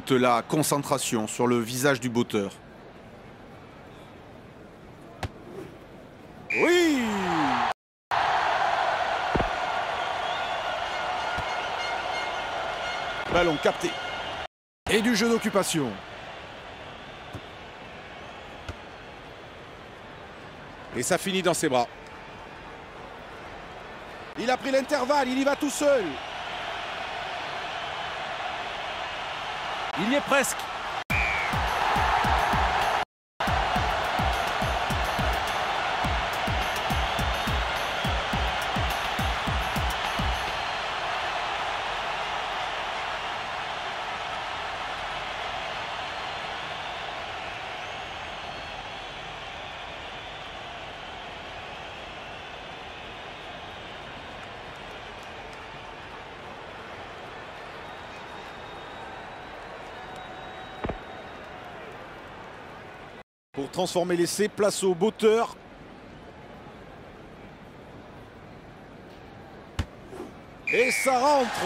toute la concentration sur le visage du botteur. Oui Ballon capté. Et du jeu d'occupation. Et ça finit dans ses bras. Il a pris l'intervalle, il y va tout seul. Il y est presque. Pour transformer l'essai, place au botteur. Et ça rentre